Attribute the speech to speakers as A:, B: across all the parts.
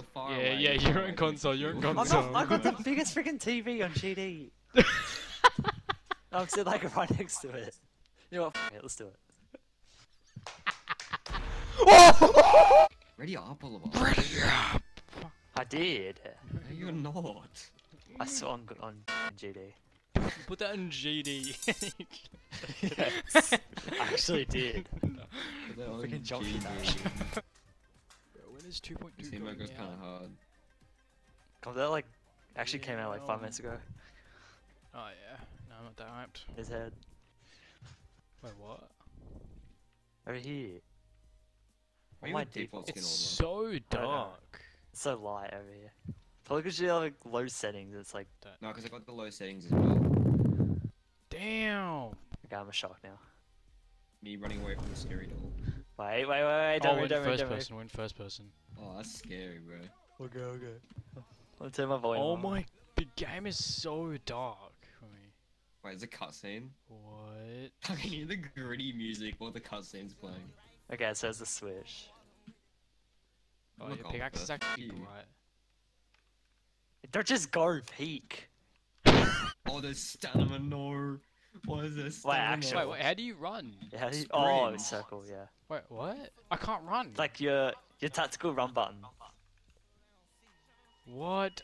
A: You're far
B: Yeah,
A: away.
B: yeah,
A: far
B: you're
A: on
B: console, you're on
A: people.
C: I'm
B: console.
C: not, I got the biggest freaking TV on GD. I'm sitting like right next to it. You know what? F- it, let's do it.
A: Ready up, Oliver.
C: I did.
A: No, you're not.
C: I saw on on GD.
B: Put that in GD.
C: Yes, I actually did.
B: no.
C: Freaking junkie
A: GD.
B: Bro, when is 2.2
A: This
B: going
A: emo goes kind of hard.
C: Comes out like actually came out like
B: Yeah,
C: five minutes ago.
B: Oh yeah, no, I'm not that hyped.
C: His head
B: Wait, what?
C: over here.
A: Why you
C: my
A: got default
C: default?
B: It's
A: skin, Oliver?
B: so dark.
C: It's so light over here. Probably because you have like low settings. It's like
A: No, because I got the low settings as well.
B: Damn.
C: okay, I'm a shock now.
A: Me running away from the scary doll.
C: Wait, wait, wait, wait!
B: Oh,
C: Don't
B: we're
C: move,
B: in
C: don't move,
B: first
C: don't move.
B: person. We're in first person.
A: Oh, that's scary, bro.
C: Okay, okay. I'll turn my volume.
B: Oh
C: up.
B: my, the game is so dark for me.
A: Wait, is a cutscene?
B: What?
A: I can hear the gritty music while the cutscene's playing.
C: Okay, so it's the switch.
B: Oh,
A: Look
B: your pickaxe is actually bright.
C: Don't just go peek.
A: Oh, there's stamina. No. What is this?
C: Wait, actually-
B: Wait, wait, how do you run?
C: Yeah, how do you- oh,
A: Sprint.
C: circle, yeah.
B: Wait, what? I can't run.
C: It's like your your tactical run button.
B: What?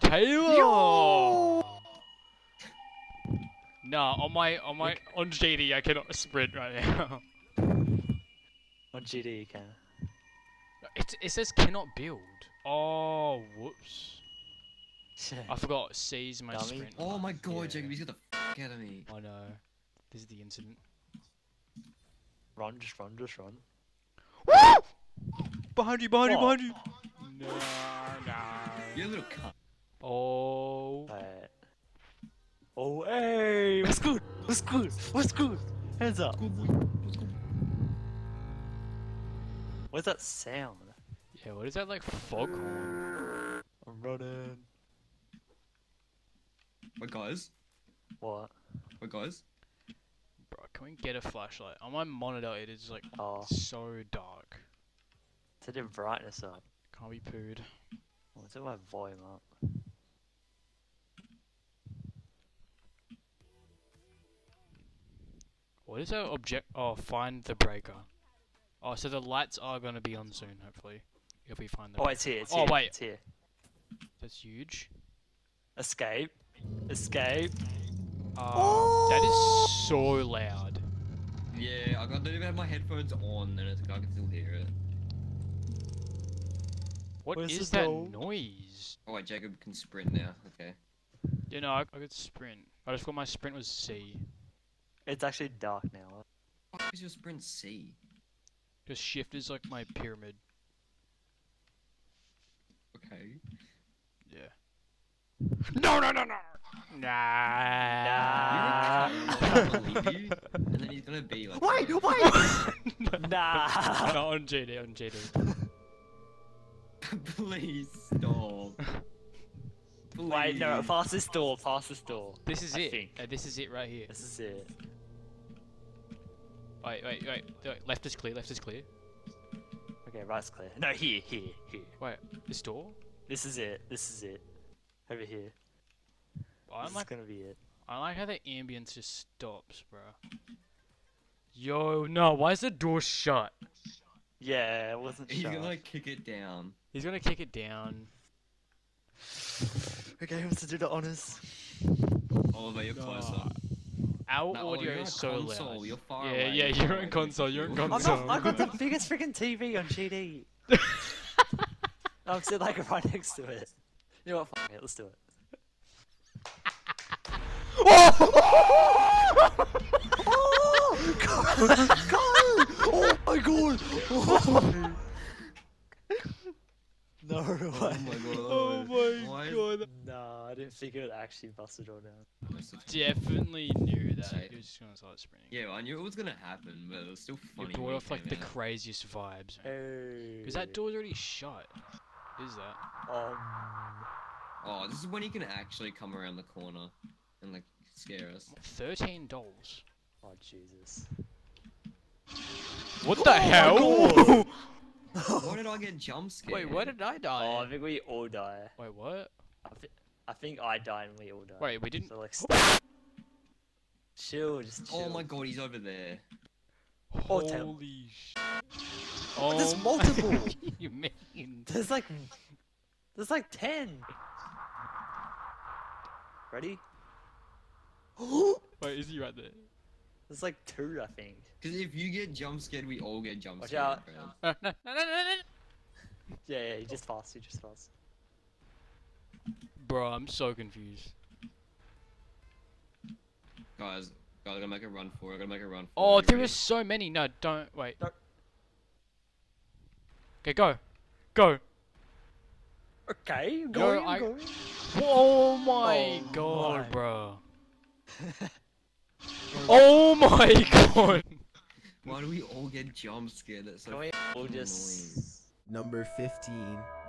B: Taylor! Nah, on my on my on JD I cannot sprint right now.
C: On GD you can.
B: It it says cannot build. Oh, whoops! I forgot C's my
C: Dummy.
B: sprint.
A: Oh my god,
B: Yeah.
A: Jacob, he's got the f out of me.
B: I know. This is the incident.
C: Run, just run, just run. Woo!
B: Behind you! Behind
C: you, oh. behind
B: you! No, no.
A: You little cunt.
B: Oh.
C: Wait. Oh, hey! What's good? What's good? What's good? Hands up.
A: Good boy. Let's.
C: What's that sound?
B: Yeah, what is that like foghorn?
C: I'm running.
A: Wait, guys.
C: What?
A: Wait, guys.
B: Can we get a flashlight? On my monitor it is like
C: Oh,
B: so dark.
C: to the brightness up.
B: Can't be pooed.
C: Oh, turn my volume up.
B: What is our object? Oh, find the breaker. Oh, so the lights are gonna be on soon, hopefully. If we find the.
C: Oh, it's here. It's
B: Oh,
C: here.
B: wait.
C: It's here.
B: That's huge.
C: Escape. Escape.
B: Uh, That is so loud.
A: Yeah, I got, don't even have my headphones on, and it's, I can still hear it.
B: What
C: Where's
B: is that
C: door?
B: noise?
A: Oh wait, Jacob can sprint now. Okay.
B: Yeah, know, I, I could sprint. I just thought my sprint was C.
C: It's actually dark now.
A: What is your sprint C?
B: Because shift is like my pyramid.
A: Okay.
B: Yeah. No, no, no, no. Nah.
C: Nah.
A: You're a cunt, I don't believe you. And then he's gonna be like.
C: Wait, wait! nah.
B: no, on JD, on JD.
A: Please stop.
C: Wait, no,
A: Please.
C: past this door, past this door.
B: This is
C: I
B: it.
C: think.
B: Uh, this is it right here.
C: This is it.
B: Wait, wait, wait, wait. Left is clear. Left is clear.
C: Okay, right's clear. No, here, here, here.
B: Wait, this door?
C: This is it. This is it. Over here.
B: I
C: this
B: like
C: is gonna be it.
B: I like how the ambience just stops, bro. Yo, no, why is the door shut?
C: Yeah, it wasn't shut.
A: He's
C: sure.
A: gonna like kick it down.
B: He's gonna kick it down.
C: Okay, who wants to do the honors?
A: Oliver, you're closer.
B: Our
A: No,
B: audio
A: you're
B: is so
A: console,
B: loud.
A: You're far
B: Yeah,
A: away.
B: yeah,
A: far
B: you're
A: away
B: in console, you're in
A: people.
C: I'm
B: console.
C: not, I got the biggest freaking TV on GD. I'm sitting like right next to it. You know what? F- it, let's do it. Oh! God! Oh my God! no
A: Oh my god.
B: Oh my
A: Why
B: god.
C: Nah, I didn't think it would actually bust the door down.
B: Definitely knew that. He was just gonna start sprinting.
A: Yeah, I knew it was gonna happen, but it was still
B: It
A: funny.
B: brought off like
A: came
B: the craziest vibes.
C: Hey.
B: Because that door's already shut. Is that?
C: Um.
A: Oh, this is when he can actually come around the corner and like scare us.
B: Thirteen dolls.
C: Oh Jesus.
B: What the
C: Oh
B: hell?
A: Why did I get jump scared?
B: Wait, where did I die?
C: Oh, I think we all die.
B: Wait, what?
C: I, thi- I think I died and we all died.
B: Wait, we didn't.
C: So like, chill, just oh chill.
A: Oh my god, he's over there.
C: Oh,
B: Holy sh!
C: Oh, there's
B: Oh
C: multiple.
B: you mean?
C: There's like, there's like ten. Ready?
B: Wait, is he right there?
C: There's like two, I think.
A: Because if you get jump scared, we all get jump
C: Watch
A: scared.
C: out.
A: bro.
B: No, no, no, no, no, no.
C: Yeah, yeah, you just fast, you just fast.
B: Bro, I'm so confused.
A: Guys, guys, I gotta make a run for it. I gotta make a run for
B: Oh,
A: it.
B: there
A: Ready?
B: are so many. No, don't wait.
C: No.
B: Okay, go, go.
C: Okay, I'm
B: No,
C: going,
B: I-
C: I'm going.
B: Oh my
C: Oh
B: god,
C: my.
B: bro. Oh my god.
A: Why do we all get jump scared? That's so
C: Can all
A: fucking
C: just...
D: Number 15.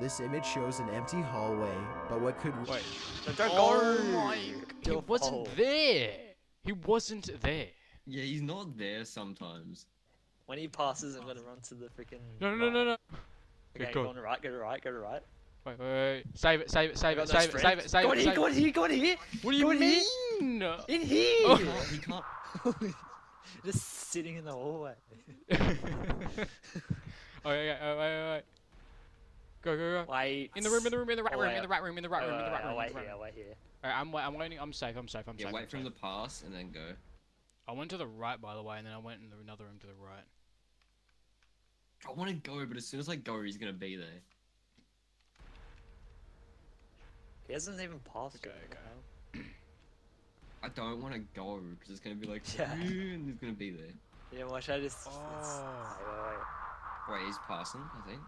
D: This image shows an empty hallway, but what could
B: Wait.
C: Don't
B: Oh
C: go!
B: my. He wasn't
C: fault.
B: there. He wasn't there.
A: Yeah, he's not there sometimes.
C: When he passes, I'm gonna run to the freaking.
B: No, no, no, no, no.
C: Okay,
B: Okay,
C: go
B: go.
C: on the right, go to the right, go to the right.
B: Wait, wait, wait. Save it, save it, save it,
C: got no
B: save it, save it, save
C: go
B: it,
C: in here,
B: save
C: go
B: it.
C: in here, go in here!
B: What do you
C: Go in here.
B: mean?
C: In here!
B: Oh.
A: oh he can't. He can't.
C: just sitting in the hallway.
B: okay, okay, oh, wait, wait, wait. Go, go, go.
C: Wait.
B: In the room, in the room, in the right
C: Oh,
B: room, in the right room, in the right room, in the right
C: I'll
B: room.
C: wait
B: in the right
C: here. I'll wait here.
B: Alright, I'm, wait, I'm waiting. I'm safe. I'm safe. I'm
A: Yeah,
B: safe.
A: wait
B: I'm
A: for him to
B: safe.
A: pass and then go.
B: I went to the right, by the way, and then I went in the, another room to the right.
A: I want to go, but as soon as I go, he's gonna be there.
C: He hasn't even passed
B: Okay, okay.
A: I don't want to go because it's gonna be like,
C: Yeah.
A: and he's gonna be there.
C: the hell? Yeah, watch I just. It's...
B: Oh.
C: Wait, wait, wait.
A: Wait, he's passing. I think.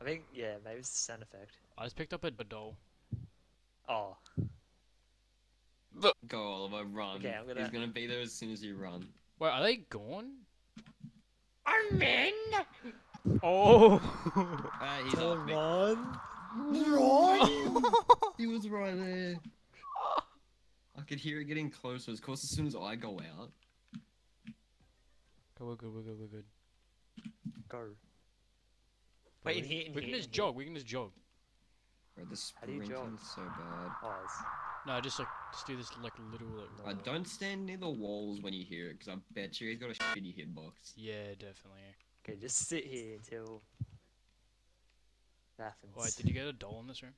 C: I think, yeah, maybe it's the sound effect.
B: I just picked up a, a doll.
C: Oh,
A: Go, Oliver, run.
C: Okay, I'm
A: He's
C: gonna-
A: gonna be there as soon as you run.
B: Wait, are they gone?
C: I'm in!
B: Oh!
A: Ah, he's off me.
C: On!
A: He was right there. I could hear it getting closer. Of course, as soon as I go out.
B: Okay, we're good, we're good, we're good.
C: Go. Wait, in
B: we-
C: here, in
B: We
C: here,
B: can
C: in
B: just
C: here.
B: jog, we can just jog.
A: Bro, the
C: How do you jog?
A: sprinting's so bad.
C: Oh.
B: No, just like, just do this like little like.
A: Uh, don't stand near the walls when you hear it, because I bet you he's got a shitty hitbox.
B: Yeah, definitely.
C: Okay, just sit here until... That happens.
B: Wait, did you get a doll in this room?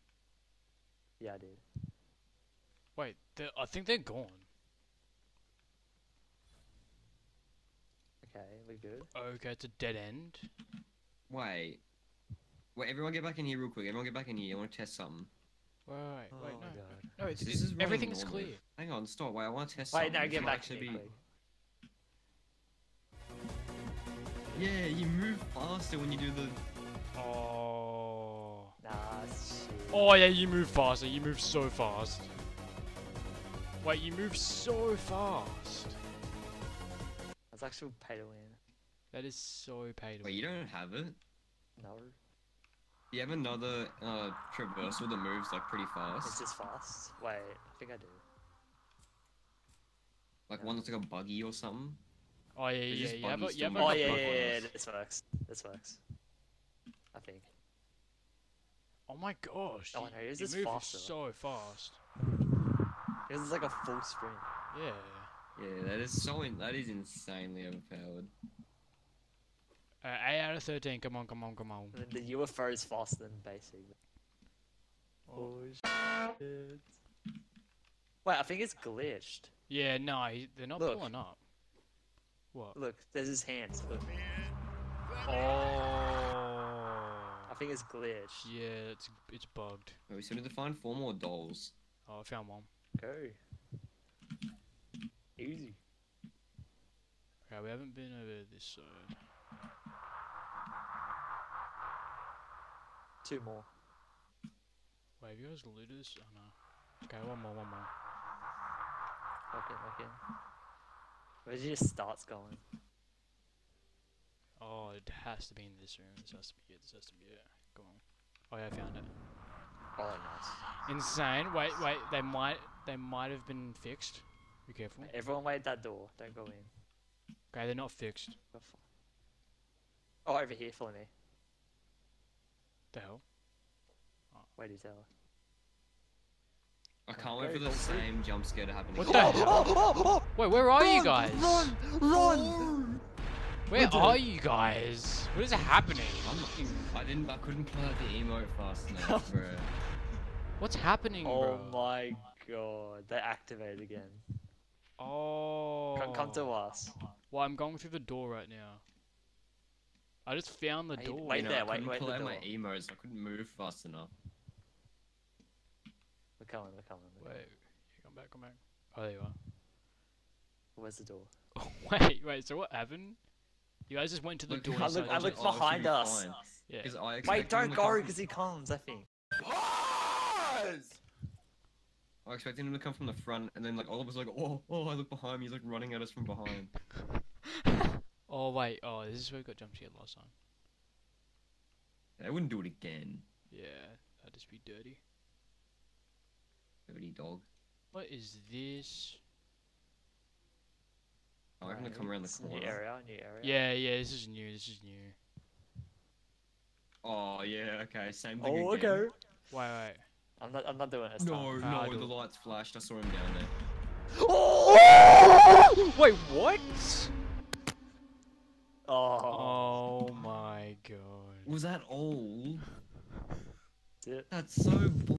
C: Yeah, I did.
B: Wait, I think they're gone.
C: Okay, we're good?
B: Okay, it's a dead end.
A: Wait. Wait, everyone get back in here real quick. Everyone get back in here. I want to test something.
B: Wait, wait, wait,
C: oh
B: wait,
C: my
B: no.
C: god.
B: No, it's,
A: This is
B: everything's
A: normally.
B: clear.
A: Hang on, stop. Wait, I want to test
C: Wait,
A: something.
C: no, get back to me,
A: be... Yeah, you move faster when you do the...
B: Oh.
C: Nah, shit.
B: Oh yeah, you move faster. You move so fast. Wait, you move so fast.
C: That's actually pay to win.
B: That is so paid.
A: Wait, you don't have it?
C: No,
A: You have another uh, traversal that moves like pretty fast.
C: it's just fast. Wait, I think I do.
A: Like one that's like a buggy or something?
B: Oh yeah,
A: It's
B: yeah,
A: just
B: you have a,
A: buggy
B: you have
A: still
B: a
C: Oh
A: Like
C: yeah, yeah,
A: buff
C: yeah, yeah, this works. This works. I think.
B: Oh my gosh.
C: Oh, no, yours is
B: move
C: faster.
B: so fast.
C: This is like a full sprint.
B: Yeah.
A: Yeah, that is so in- that is insanely overpowered.
B: Uh, 8 out of 13. Come on, come on, come on.
C: And then the UFO is faster than basic.
B: Oh.
C: shit. Wait, I think it's glitched.
B: Yeah, no, they're not
C: Look.
B: pulling up. What?
C: Look, there's his hands. Look,
B: Oh.
C: I think it's glitched.
B: Yeah, it's it's bugged.
A: Wait, we still need to find four more dolls.
B: Oh, I found one.
C: Go. Easy.
B: Okay, we haven't been over this side.
C: Two more.
B: Wait, have you guys looted this? Oh no. Okay, one more, one more.
C: Look in, look in. Where did your starts going?
B: Oh, it has to be in this room. This has to be it. This has to be it. Go on. Oh yeah, I found it.
C: Oh, nice.
B: Insane. Wait, wait. They might, they might have been fixed. Be careful.
C: Everyone wait at that door. Don't go in.
B: Okay, they're not fixed.
C: Oh, over here, follow me.
B: The hell? Oh.
C: Wait, he's out.
A: I can't wait for the same jump scare to happen
B: What
A: again.
B: the hell? Wait, where are you guys?
C: Run! Run!
B: Where are you guys? What is happening?
A: I'm looking. I didn't. I couldn't pull out the emote fast enough, bro.
B: What's happening,
C: Oh
B: bro?
C: my god, they activate again.
B: Oh.
C: Come, come to oh. us.
B: Well, I'm going through the door right now. I just found the
C: Wait,
B: door.
C: wait
A: You know,
C: there,
A: I
C: wait,
A: couldn't
C: wait
A: pull
C: the
A: out my
C: door.
A: emotes. I couldn't move fast enough.
C: We're coming, we're coming. We're
B: Wait,
C: coming.
B: yeah, come back, come back. Oh, there you are.
C: Where's the door?
B: Oh, wait, wait. So what happened? You guys just went to the
A: Look,
B: door.
C: I look-
B: started
C: I
B: jumping-
C: look
A: oh,
C: behind
A: be
C: us.
A: fine.
B: Yeah.
A: 'Cause I
C: Wait, don't go because he comes, I think. Pause!
A: I expected him to come from the front, and then like all of us like, oh, oh, I look behind me. He's like running at us from behind.
B: oh wait. Oh, this is where we got jump scared last time.
A: I wouldn't do it again,
B: Yeah, that'd just be dirty.
A: dirty dog.
B: What is this?
A: Oh, I'm gonna come around the corner.
C: New area, new area.
B: Yeah, yeah. This is new. This is new.
A: Oh yeah, okay, same thing
C: Oh,
A: again.
C: okay.
B: Wait, wait.
C: I'm not, I'm not doing it this
A: No,
C: time.
A: No,
B: do
A: the lights flashed. I saw him down there. Oh!
B: Wait, what?
C: Oh.
B: Oh my god.
A: Was that all? That's so. Bu-